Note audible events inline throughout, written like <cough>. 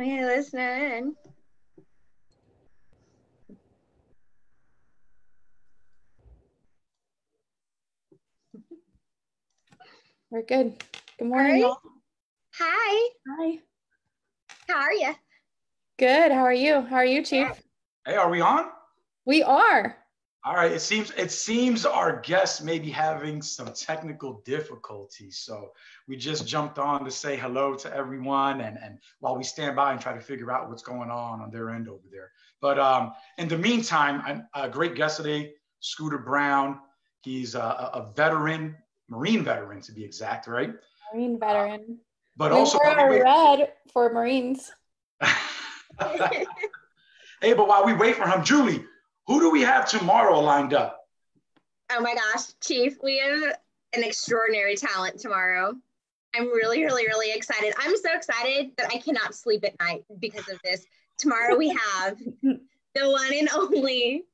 Okay, listening. We're good. Good morning, Alright. Hi, Hi. how are you? Good. How are you? How are you, Chief? Hey, are we on? We are. All right. It seems it seems our guest may be having some technical difficulties. So we just jumped on to say hello to everyone and, and while we stand by and try to figure out what's going on on their end over there. But um, in the meantime, a great guest today, Scooter Brown. He's a, a veteran, Marine veteran to be exact, right? Marine veteran. But we also, wore while we our wait- red for Marines. <laughs> hey, but while we wait for him, Julie, who do we have tomorrow lined up? Oh my gosh, Chief, we have an extraordinary talent tomorrow. I'm really, really, really excited. I'm so excited that I cannot sleep at night because of this. Tomorrow we have <laughs> the one and only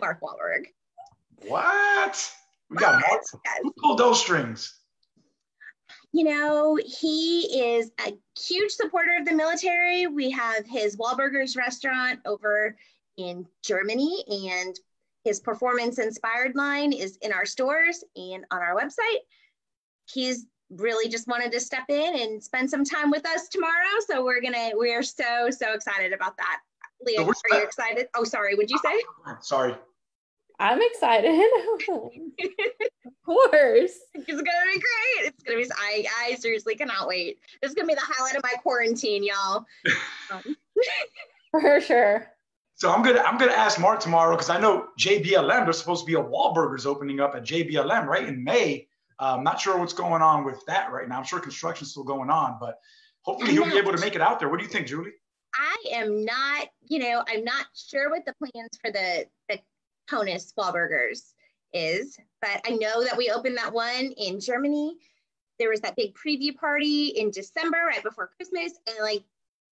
Mark Wahlberg. What? We got Mark. Yes. Who pulled those strings? You know, he is a huge supporter of the military. We have his Wahlburgers restaurant over in Germany, and his performance inspired line is in our stores and on our website. He's really just wanted to step in and spend some time with us tomorrow. So we're gonna, we're so, so excited about that. Leah, So are you excited? Oh, sorry, would you say? Sorry. I'm excited. <laughs> of course. <laughs> It's gonna be great. It's gonna be. I I seriously cannot wait. This is gonna be the highlight of my quarantine, y'all. Um, <laughs> For sure. So I'm gonna I'm gonna ask Mark tomorrow because I know JBLM. There's supposed to be a Wahlburgers opening up at JBLM right in May. Uh, I'm not sure what's going on with that right now. I'm sure construction's still going on, but hopefully he'll be able to make it out there. What do you think, Julie? I am not. You know, I'm not sure what the plans for the the Conus Wahlburgers is, but I know that we opened that one in Germany. There was that big preview party in December, right before Christmas, and like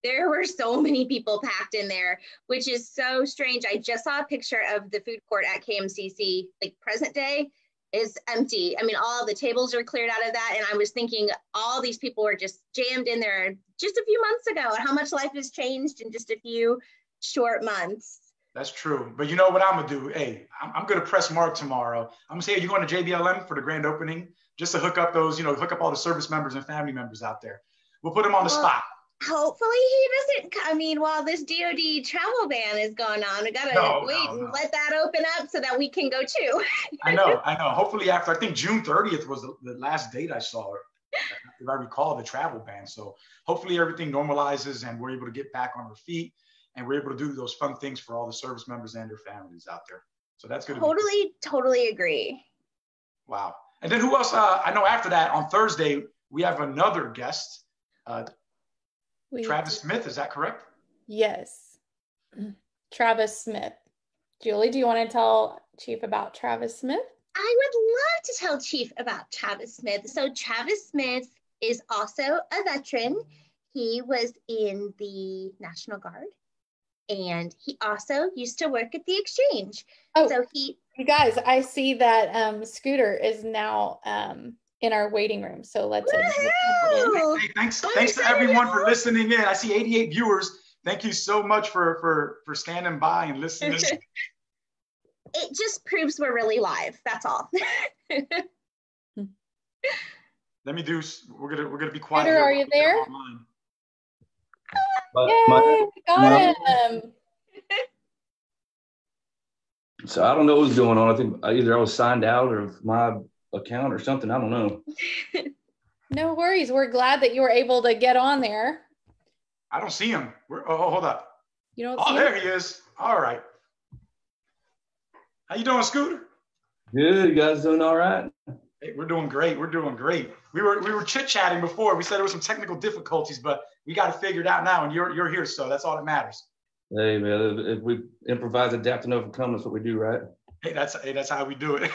there were so many people packed in there, which is so strange. I just saw a picture of the food court at KMCC, like present day, is empty. I mean, all the tables are cleared out of that. And I was thinking all these people were just jammed in there just a few months ago, and how much life has changed in just a few short months. That's true. But you know what I'm gonna do? Hey, I'm, I'm gonna press Mark tomorrow. I'm gonna say, are you going to JBLM for the grand opening? Just to hook up those, you know, hook up all the service members and family members out there. We'll put them on the Well, spot. Hopefully he doesn't. I mean, while this DoD travel ban is going on, we gotta No, wait no, and let that open up so that we can go too. I know, I know. Hopefully after I think June 30th was the, the last date I saw, if I recall the travel ban. So hopefully everything normalizes and we're able to get back on our feet and we're able to do those fun things for all the service members and their families out there. So that's good. totally, totally agree. Wow. And then who else? Uh, I know after that on Thursday, we have another guest, uh, We, Travis Smith. Is that correct? Yes. <clears throat> Travis Smith. Julie, do you want to tell Chief about Travis Smith? I would love to tell Chief about Travis Smith. So, Travis Smith is also a veteran. He was in the National Guard and he also used to work at the Exchange. Oh, So, he, you guys, I see that um, Scooter is now um, in our waiting room. So let's. Woohoo! Hey, thanks, thanks to everyone for listening in. I see 88 viewers. Thank you so much for for for standing by and listening. <laughs> it just proves we're really live. That's all. <laughs> Let me do. We're gonna we're gonna be quiet. Scooter, here are you there? online. But Yay, my- we got him. so I don't know what's going on. I think either I was signed out or my account or something. I don't know. <laughs> No worries. We're glad that you were able to get on there. I don't see him. Where, oh, hold up. You don't Oh, see there him? he is. All right. How you doing, Scooter? Good, you guys doing all right? Hey, we're doing great. We're doing great. We were we were chit chatting before. We said there were some technical difficulties, but we got it figured out now, and you're you're here, so that's all that matters. Hey man, if we improvise, adapt, and overcome, that's what we do, right? Hey, that's hey, that's how we do it. <laughs>